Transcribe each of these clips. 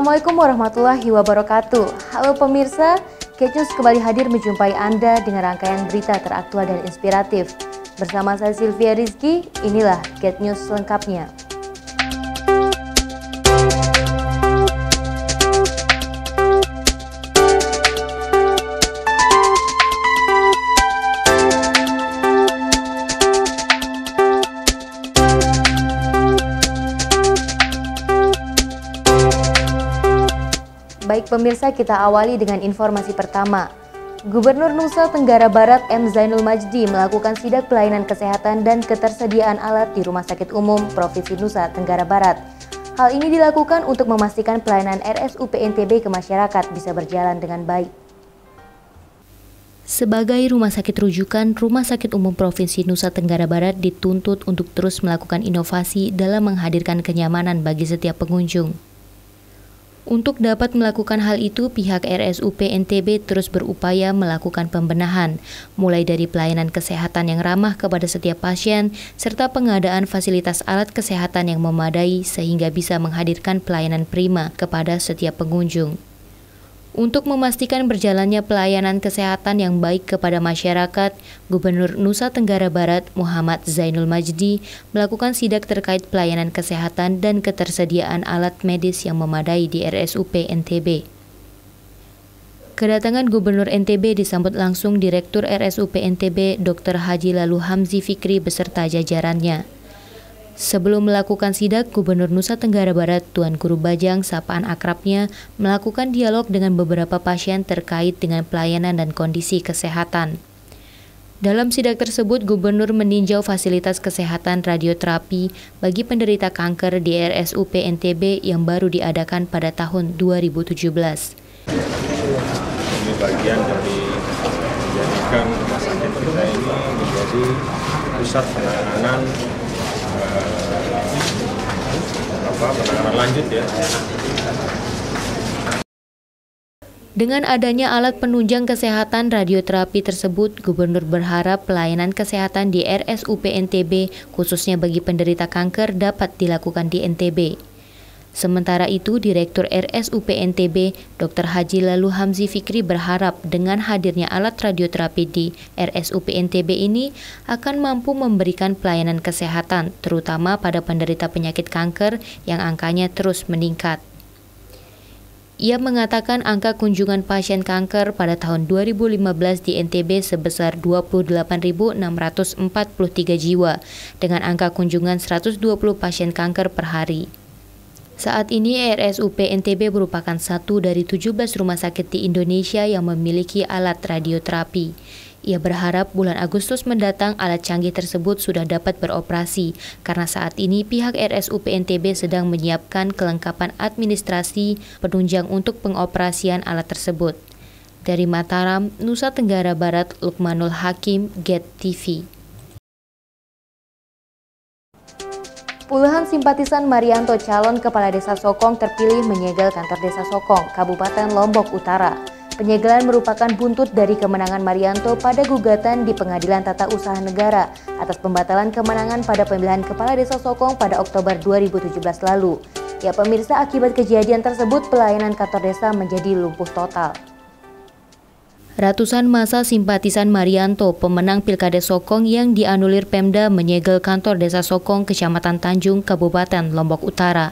Assalamualaikum warahmatullahi wabarakatuh. Halo pemirsa, Get News kembali hadir menjumpai Anda dengan rangkaian berita teraktual dan inspiratif. Bersama saya Sylvia Rizky, inilah Get News selengkapnya. Baik pemirsa, kita awali dengan informasi pertama. Gubernur Nusa Tenggara Barat M. Zainul Majdi melakukan sidak pelayanan kesehatan dan ketersediaan alat di Rumah Sakit Umum Provinsi Nusa Tenggara Barat. Hal ini dilakukan untuk memastikan pelayanan RSUP NTB ke masyarakat bisa berjalan dengan baik. Sebagai rumah sakit rujukan, Rumah Sakit Umum Provinsi Nusa Tenggara Barat dituntut untuk terus melakukan inovasi dalam menghadirkan kenyamanan bagi setiap pengunjung. Untuk dapat melakukan hal itu, pihak RSUP NTB terus berupaya melakukan pembenahan, mulai dari pelayanan kesehatan yang ramah kepada setiap pasien, serta pengadaan fasilitas alat kesehatan yang memadai sehingga bisa menghadirkan pelayanan prima kepada setiap pengunjung. Untuk memastikan berjalannya pelayanan kesehatan yang baik kepada masyarakat, Gubernur Nusa Tenggara Barat Muhammad Zainul Majdi melakukan sidak terkait pelayanan kesehatan dan ketersediaan alat medis yang memadai di RSUP NTB. Kedatangan Gubernur NTB disambut langsung Direktur RSUP NTB Dr. Haji Lalu Hamzi Fikri beserta jajarannya. Sebelum melakukan sidak, Gubernur Nusa Tenggara Barat Tuan Guru Bajang sapaan akrabnya melakukan dialog dengan beberapa pasien terkait dengan pelayanan dan kondisi kesehatan. Dalam sidak tersebut, Gubernur meninjau fasilitas kesehatan radioterapi bagi penderita kanker di RSUP NTB yang baru diadakan pada tahun 2017. Ini bagian dari menjadikan rumah sakit kita ini menjadi pusat penanganan apa penanganan lanjut ya. Dengan adanya alat penunjang kesehatan radioterapi tersebut, Gubernur berharap pelayanan kesehatan di RSUP NTB, khususnya bagi penderita kanker, dapat dilakukan di NTB. Sementara itu, Direktur RSUP NTB, Dr. Haji Lalu Hamzi Fikri berharap dengan hadirnya alat radioterapi di RSUP NTB ini akan mampu memberikan pelayanan kesehatan, terutama pada penderita penyakit kanker yang angkanya terus meningkat. Ia mengatakan angka kunjungan pasien kanker pada tahun 2015 di NTB sebesar 28.643 jiwa dengan angka kunjungan 120 pasien kanker per hari. Saat ini RSUP NTB merupakan satu dari 17 rumah sakit di Indonesia yang memiliki alat radioterapi. Ia berharap bulan Agustus mendatang alat canggih tersebut sudah dapat beroperasi karena saat ini pihak RSUP NTB sedang menyiapkan kelengkapan administrasi penunjang untuk pengoperasian alat tersebut. Dari Mataram, Nusa Tenggara Barat, Lukmanul Hakim, Get TV. Puluhan simpatisan Marianto calon kepala desa Sokong terpilih menyegel kantor desa Sokong, Kabupaten Lombok Utara. Penyegelan merupakan buntut dari kemenangan Marianto pada gugatan di Pengadilan Tata Usaha Negara atas pembatalan kemenangan pada pemilihan kepala desa Sokong pada Oktober 2017 lalu. Ya pemirsa, akibat kejadian tersebut pelayanan kantor desa menjadi lumpuh total. Ratusan masa simpatisan Marianto, pemenang Pilkada Sokong yang dianulir Pemda menyegel kantor Desa Sokong, Kecamatan Tanjung, Kabupaten Lombok Utara.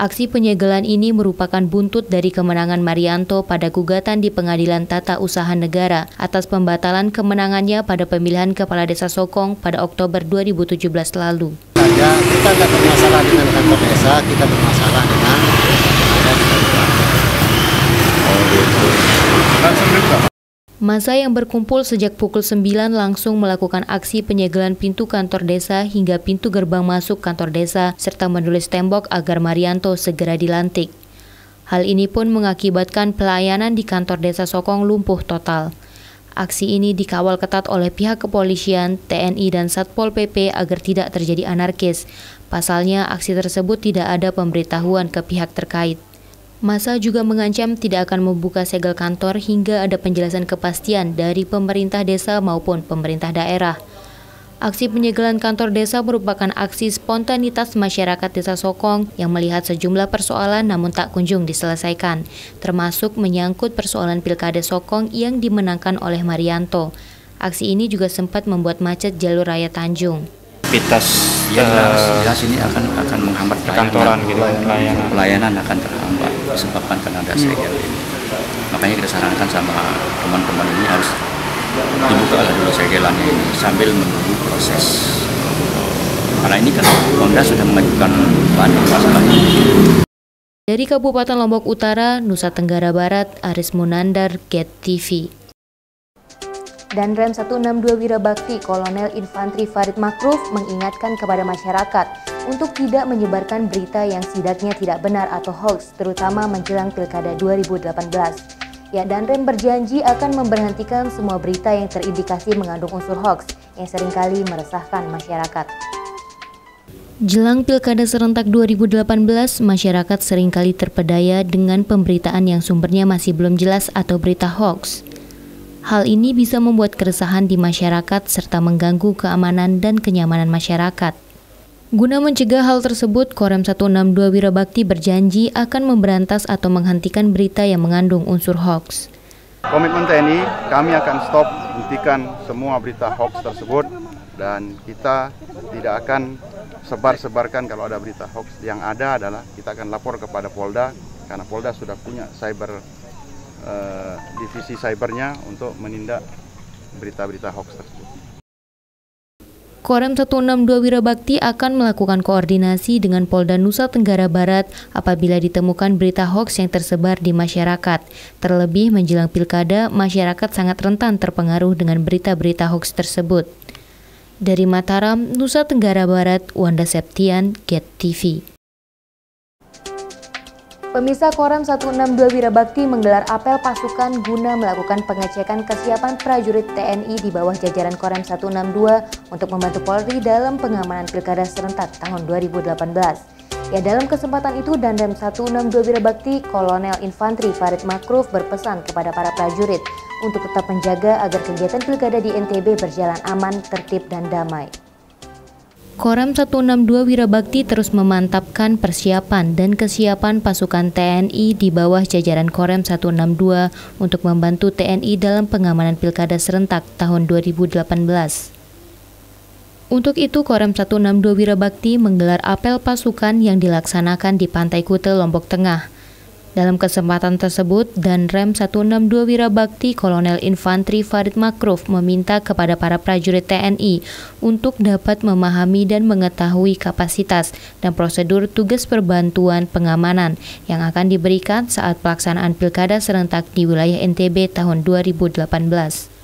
Aksi penyegelan ini merupakan buntut dari kemenangan Marianto pada gugatan di Pengadilan Tata Usaha Negara atas pembatalan kemenangannya pada pemilihan Kepala Desa Sokong pada Oktober 2017 lalu. Saja, kita tidak bermasalah dengan kantor desa, kita bermasalah dengan Oh gitu. Langsung juga. Masa yang berkumpul sejak pukul 9 langsung melakukan aksi penyegelan pintu kantor desa hingga pintu gerbang masuk kantor desa serta menulis tembok agar Marianto segera dilantik. Hal ini pun mengakibatkan pelayanan di kantor desa Sokong lumpuh total. Aksi ini dikawal ketat oleh pihak kepolisian, TNI, dan Satpol PP agar tidak terjadi anarkis. Pasalnya, aksi tersebut tidak ada pemberitahuan ke pihak terkait. Masa juga mengancam tidak akan membuka segel kantor hingga ada penjelasan kepastian dari pemerintah desa maupun pemerintah daerah. Aksi penyegelan kantor desa merupakan aksi spontanitas masyarakat Desa Sokong yang melihat sejumlah persoalan namun tak kunjung diselesaikan, termasuk menyangkut persoalan Pilkada Sokong yang dimenangkan oleh Marianto. Aksi ini juga sempat membuat macet jalur raya Tanjung. Pitas ya jelas, jelas ini akan akan menghambat kantoran gitu pelayanan. pelayanan akan terhambat disebabkan karena ada segel ini. Makanya kita sarankan sama teman-teman ini harus dibuka lah dulu segelannya ini sambil menunggu proses. Karena ini kan Honda sudah mengajukan banding masalah ini dari Kabupaten Lombok Utara, Nusa Tenggara Barat, Aris Munandar, Get TV. Dan Rem 162 Wirabakti Kolonel Infantri Farid Makruf mengingatkan kepada masyarakat untuk tidak menyebarkan berita yang sidaknya tidak benar atau hoax, terutama menjelang Pilkada 2018. Ya, dan Rem berjanji akan memberhentikan semua berita yang terindikasi mengandung unsur hoax yang sering kali meresahkan masyarakat. Jelang Pilkada serentak 2018, masyarakat sering kali terpedaya dengan pemberitaan yang sumbernya masih belum jelas atau berita hoax. Hal ini bisa membuat keresahan di masyarakat serta mengganggu keamanan dan kenyamanan masyarakat. Guna mencegah hal tersebut, Korem 162 Wirabakti berjanji akan memberantas atau menghentikan berita yang mengandung unsur hoax. Komitmen TNI, kami akan stop hentikan semua berita hoax tersebut dan kita tidak akan sebar-sebarkan kalau ada berita hoax. Yang ada adalah kita akan lapor kepada Polda karena Polda sudah punya cyber uh, divisi cybernya untuk menindak berita-berita hoax tersebut. Korem 162 Wirabakti akan melakukan koordinasi dengan Polda Nusa Tenggara Barat apabila ditemukan berita hoax yang tersebar di masyarakat. Terlebih menjelang pilkada, masyarakat sangat rentan terpengaruh dengan berita-berita hoax tersebut. Dari Mataram, Nusa Tenggara Barat, Wanda Septian, Get TV. Pemirsa Korem 162 Wirabakti menggelar apel pasukan guna melakukan pengecekan kesiapan prajurit TNI di bawah jajaran Korem 162 untuk membantu Polri dalam pengamanan Pilkada serentak tahun 2018. Ya dalam kesempatan itu Dandem 162 Wirabakti Kolonel Infantri Farid Makruf berpesan kepada para prajurit untuk tetap menjaga agar kegiatan Pilkada di NTB berjalan aman, tertib, dan damai. Korem 162 Wirabakti terus memantapkan persiapan dan kesiapan pasukan TNI di bawah jajaran Korem 162 untuk membantu TNI dalam pengamanan Pilkada serentak tahun 2018. Untuk itu, Korem 162 Wirabakti menggelar apel pasukan yang dilaksanakan di Pantai Kute, Lombok Tengah. Dalam kesempatan tersebut, dan Rem 162 Wirabakti Kolonel Infantri Farid Makruf meminta kepada para prajurit TNI untuk dapat memahami dan mengetahui kapasitas dan prosedur tugas perbantuan pengamanan yang akan diberikan saat pelaksanaan pilkada serentak di wilayah NTB tahun 2018.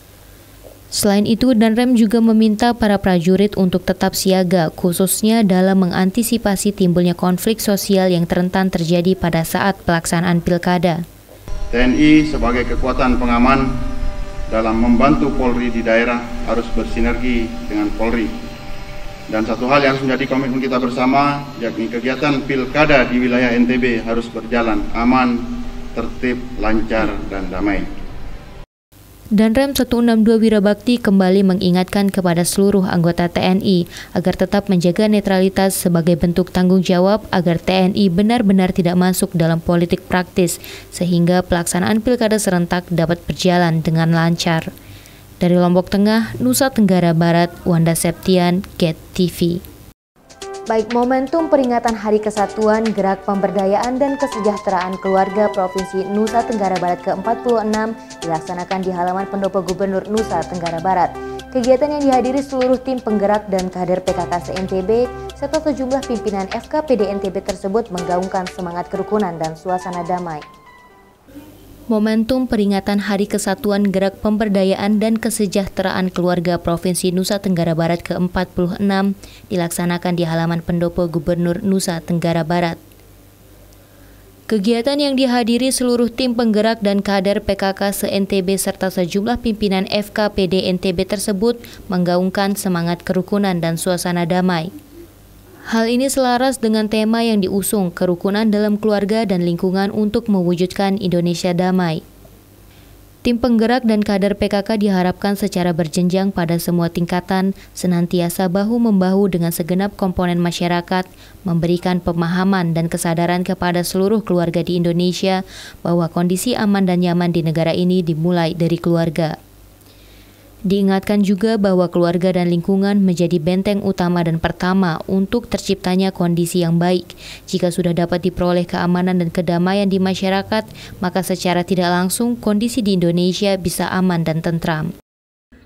Selain itu, Danrem juga meminta para prajurit untuk tetap siaga, khususnya dalam mengantisipasi timbulnya konflik sosial yang rentan terjadi pada saat pelaksanaan pilkada. TNI sebagai kekuatan pengaman dalam membantu Polri di daerah harus bersinergi dengan Polri. Dan satu hal yang harus menjadi komitmen kita bersama, yakni kegiatan pilkada di wilayah NTB harus berjalan aman, tertib, lancar, dan damai. Dan Rem 162 Wirabakti kembali mengingatkan kepada seluruh anggota TNI agar tetap menjaga netralitas sebagai bentuk tanggung jawab agar TNI benar-benar tidak masuk dalam politik praktis sehingga pelaksanaan pilkada serentak dapat berjalan dengan lancar. Dari Lombok Tengah, Nusa Tenggara Barat, Wanda Septian, Get TV. Baik momentum peringatan Hari Kesatuan, Gerak Pemberdayaan dan Kesejahteraan Keluarga Provinsi Nusa Tenggara Barat ke-46 dilaksanakan di halaman pendopo Gubernur Nusa Tenggara Barat. Kegiatan yang dihadiri seluruh tim penggerak dan kader PKK se-NTB serta sejumlah pimpinan FKPD NTB tersebut menggaungkan semangat kerukunan dan suasana damai. Momentum peringatan Hari Kesatuan Gerak Pemberdayaan dan Kesejahteraan Keluarga Provinsi Nusa Tenggara Barat ke-46 dilaksanakan di halaman pendopo Gubernur Nusa Tenggara Barat. Kegiatan yang dihadiri seluruh tim penggerak dan kader PKK se-NTB serta sejumlah pimpinan FKPD NTB tersebut menggaungkan semangat kerukunan dan suasana damai. Hal ini selaras dengan tema yang diusung kerukunan dalam keluarga dan lingkungan untuk mewujudkan Indonesia damai. Tim penggerak dan kader PKK diharapkan secara berjenjang pada semua tingkatan senantiasa bahu-membahu dengan segenap komponen masyarakat, memberikan pemahaman dan kesadaran kepada seluruh keluarga di Indonesia bahwa kondisi aman dan nyaman di negara ini dimulai dari keluarga. Diingatkan juga bahwa keluarga dan lingkungan menjadi benteng utama dan pertama untuk terciptanya kondisi yang baik. Jika sudah dapat diperoleh keamanan dan kedamaian di masyarakat, maka secara tidak langsung kondisi di Indonesia bisa aman dan tentram.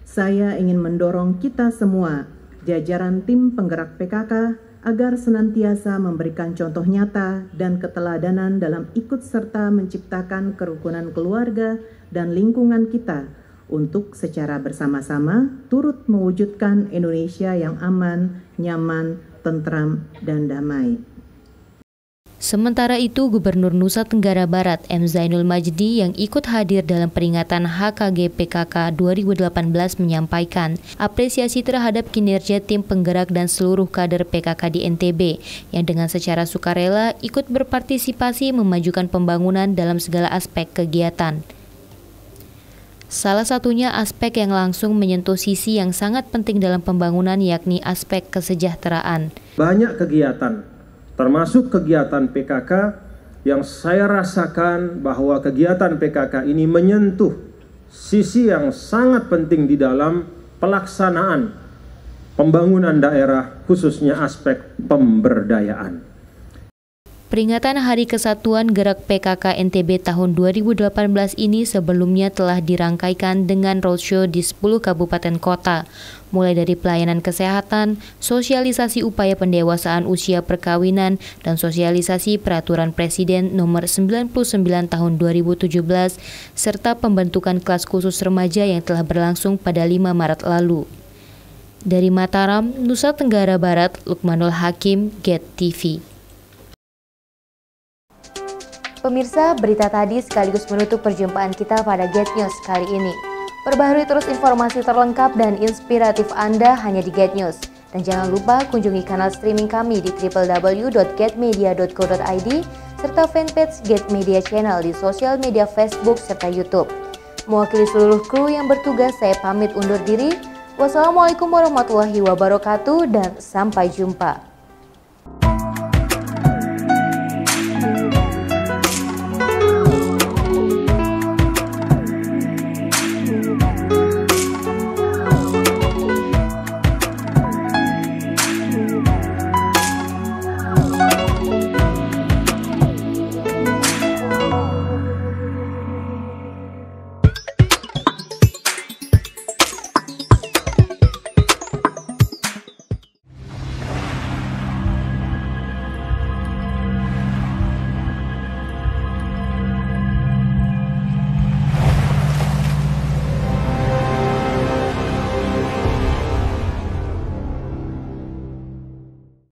Saya ingin mendorong kita semua, jajaran tim penggerak PKK, agar senantiasa memberikan contoh nyata dan keteladanan dalam ikut serta menciptakan kerukunan keluarga dan lingkungan kita untuk secara bersama-sama turut mewujudkan Indonesia yang aman, nyaman, tentram, dan damai. Sementara itu, Gubernur Nusa Tenggara Barat M. Zainul Majdi yang ikut hadir dalam peringatan HKG PKK 2018 menyampaikan apresiasi terhadap kinerja tim penggerak dan seluruh kader PKK di NTB yang dengan secara sukarela ikut berpartisipasi memajukan pembangunan dalam segala aspek kegiatan. Salah satunya aspek yang langsung menyentuh sisi yang sangat penting dalam pembangunan yakni aspek kesejahteraan. Banyak kegiatan, termasuk kegiatan PKK yang saya rasakan bahwa kegiatan PKK ini menyentuh sisi yang sangat penting di dalam pelaksanaan pembangunan daerah khususnya aspek pemberdayaan. Peringatan Hari Kesatuan Gerak PKK NTB tahun 2018 ini sebelumnya telah dirangkaikan dengan roadshow di 10 kabupaten kota, mulai dari pelayanan kesehatan, sosialisasi upaya pendewasaan usia perkawinan, dan sosialisasi peraturan Presiden nomor 99 tahun 2017, serta pembentukan kelas khusus remaja yang telah berlangsung pada 5 Maret lalu. Dari Mataram, Nusa Tenggara Barat, Lukmanul Hakim, Get TV. Pemirsa, berita tadi sekaligus menutup perjumpaan kita pada Get News kali ini. Perbaharui terus informasi terlengkap dan inspiratif Anda hanya di Get News. Dan jangan lupa kunjungi kanal streaming kami di www.getmedia.co.id serta fanpage Get Media Channel di sosial media Facebook serta YouTube. Mewakili seluruh kru yang bertugas, saya pamit undur diri. Wassalamualaikum warahmatullahi wabarakatuh dan sampai jumpa.